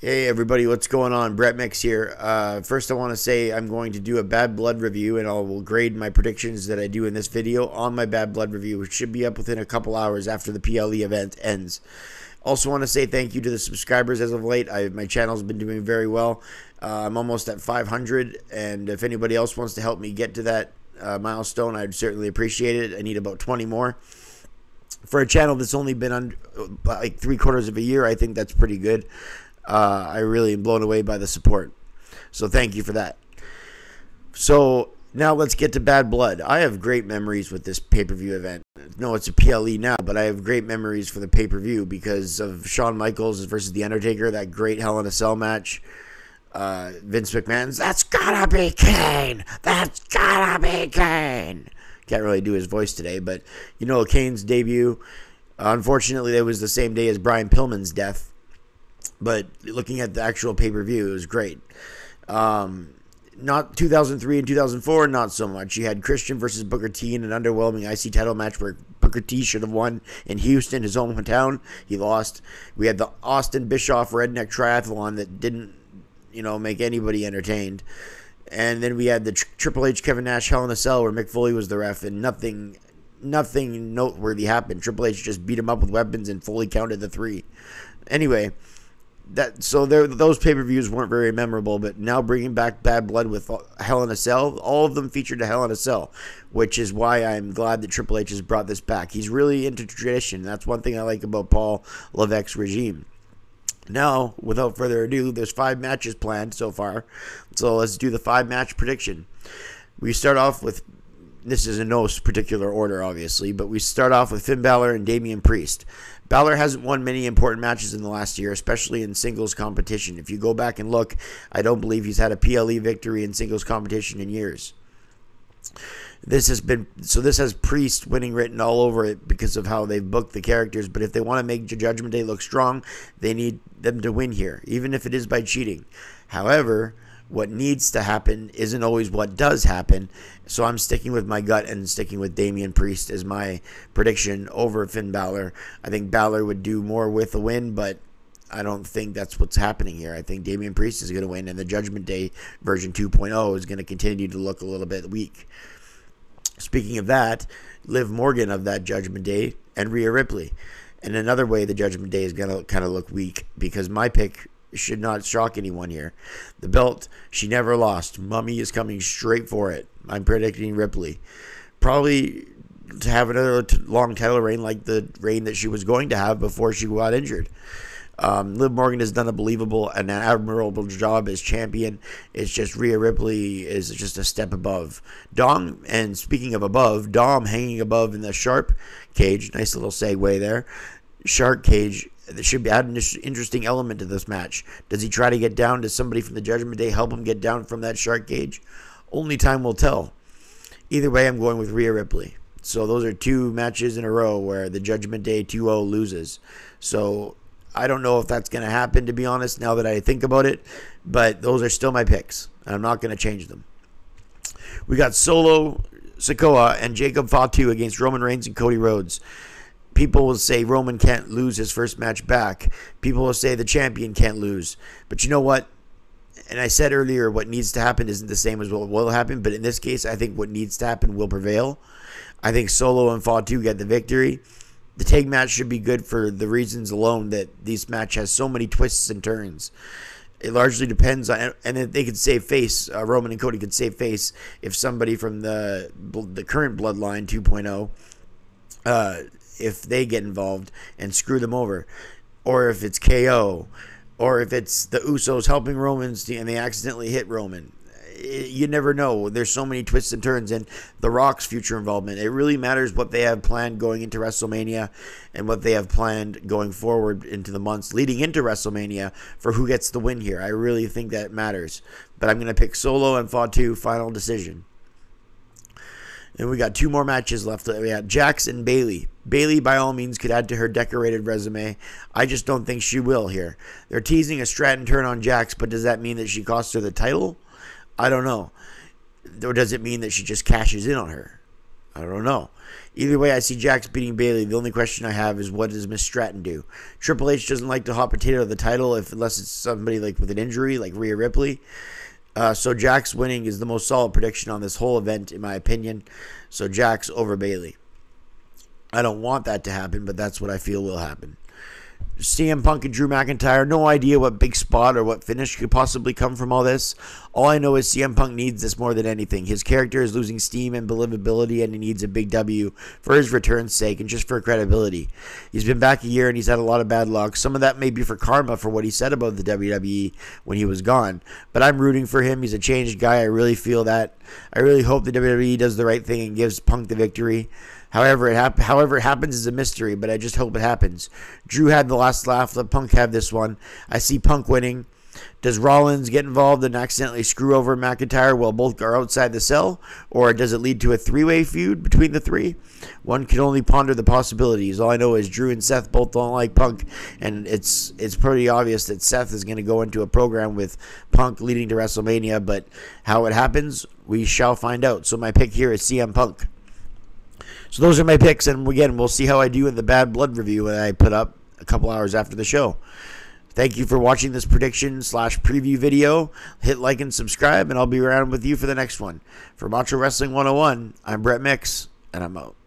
Hey everybody, what's going on? Brett Mix here. Uh, first, I want to say I'm going to do a Bad Blood review, and I will grade my predictions that I do in this video on my Bad Blood review, which should be up within a couple hours after the PLE event ends. Also, want to say thank you to the subscribers as of late. I, my channel's been doing very well. Uh, I'm almost at 500, and if anybody else wants to help me get to that uh, milestone, I'd certainly appreciate it. I need about 20 more. For a channel that's only been on like three quarters of a year, I think that's pretty good. Uh, I really am blown away by the support. So thank you for that. So now let's get to Bad Blood. I have great memories with this pay per view event. No, it's a PLE now, but I have great memories for the pay per view because of Shawn Michaels versus The Undertaker, that great Hell in a Cell match. Uh, Vince McMahon's, that's gotta be Kane! That's gotta be Kane! Can't really do his voice today, but you know, Kane's debut. Unfortunately, it was the same day as Brian Pillman's death but looking at the actual pay per view, it was great. Um, not 2003 and 2004, not so much. You had Christian versus Booker T in an underwhelming IC title match where Booker T should have won in Houston, his hometown. He lost. We had the Austin Bischoff Redneck Triathlon that didn't, you know, make anybody entertained. And then we had the Triple H Kevin Nash Hell in a Cell where Mick Foley was the ref, and nothing, nothing noteworthy happened. Triple H just beat him up with weapons and Foley counted the three. Anyway, that so there those pay per views weren't very memorable, but now bringing back Bad Blood with Hell in a Cell, all of them featured a Hell in a Cell, which is why I'm glad that Triple H has brought this back. He's really into tradition. That's one thing I like about Paul Levesque's regime. Now, without further ado, there's five matches planned so far, so let's do the five match prediction. We start off with this is in no particular order, obviously, but we start off with Finn Balor and Damian Priest. Balor hasn't won many important matches in the last year, especially in singles competition. If you go back and look, I don't believe he's had a PLE victory in singles competition in years. This has been so. This has Priest winning written all over it because of how they've booked the characters. But if they want to make Judgment Day look strong, they need them to win here, even if it is by cheating. However, what needs to happen isn't always what does happen. So I'm sticking with my gut and sticking with Damian Priest as my prediction over Finn Balor. I think Balor would do more with the win, but I don't think that's what's happening here. I think Damian Priest is going to win, and the Judgment Day version 2.0 is going to continue to look a little bit weak. Speaking of that, Liv Morgan of that Judgment Day and Rhea Ripley. And another way the Judgment Day is going to kind of look weak because my pick should not shock anyone here. The belt, she never lost. Mummy is coming straight for it. I'm predicting Ripley. Probably to have another long title reign like the reign that she was going to have before she got injured. Um, Liv Morgan has done a believable and an admirable job as champion. It's just Rhea Ripley is just a step above. Dom, and speaking of above, Dom hanging above in the sharp cage. Nice little segue there. Shark cage there should be add an interesting element to this match. Does he try to get down Does somebody from the Judgment Day, help him get down from that shark cage? Only time will tell. Either way, I'm going with Rhea Ripley. So those are two matches in a row where the Judgment Day 2-0 loses. So I don't know if that's going to happen, to be honest, now that I think about it. But those are still my picks, and I'm not going to change them. We got Solo Sikoa and Jacob Fatu against Roman Reigns and Cody Rhodes people will say Roman can't lose his first match back. People will say the champion can't lose. But you know what? And I said earlier, what needs to happen isn't the same as what will happen. But in this case, I think what needs to happen will prevail. I think Solo and Fatu get the victory. The tag match should be good for the reasons alone that this match has so many twists and turns. It largely depends on, and they could save face. Uh, Roman and Cody could save face if somebody from the the current Bloodline 2.0 uh, if they get involved and screw them over, or if it's KO, or if it's the Usos helping Romans and they accidentally hit Roman. Eh, you never know. There's so many twists and turns, and The Rock's future involvement. It really matters what they have planned going into WrestleMania and what they have planned going forward into the months leading into WrestleMania for who gets the win here. I really think that matters. But I'm going to pick Solo and Fatu, final decision. And we got two more matches left. We got Jax and Bayley. Bayley, by all means, could add to her decorated resume. I just don't think she will here. They're teasing a Stratton turn on Jax, but does that mean that she costs her the title? I don't know. Or does it mean that she just cashes in on her? I don't know. Either way, I see Jax beating Bayley. The only question I have is what does Miss Stratton do? Triple H doesn't like to hot potato the title if unless it's somebody like with an injury, like Rhea Ripley. Uh, so Jax winning is the most solid prediction on this whole event, in my opinion. So Jax over Bayley. I don't want that to happen, but that's what I feel will happen. CM Punk and Drew McIntyre. No idea what big spot or what finish could possibly come from all this. All I know is CM Punk needs this more than anything. His character is losing steam and believability, and he needs a big W for his return's sake and just for credibility. He's been back a year and he's had a lot of bad luck. Some of that may be for karma for what he said about the WWE when he was gone. But I'm rooting for him. He's a changed guy. I really feel that. I really hope the WWE does the right thing and gives Punk the victory. However, it hap- however it happens is a mystery, but I just hope it happens. Drew had the last laugh. Let Punk have this one. I see Punk winning. Does Rollins get involved and accidentally screw over McIntyre while both are outside the cell? Or does it lead to a three way feud between the three? One can only ponder the possibilities. All I know is Drew and Seth both don't like Punk, and it's it's pretty obvious that Seth is going to go into a program with Punk leading to WrestleMania, but how it happens, we shall find out. So my pick here is CM Punk. So those are my picks, and again, we'll see how I do in the Bad Blood review that I put up a couple hours after the show. Thank you for watching this prediction slash preview video. Hit like and subscribe, and I'll be around with you for the next one. For Macho Wrestling 101, I'm Brett Mix, and I'm out.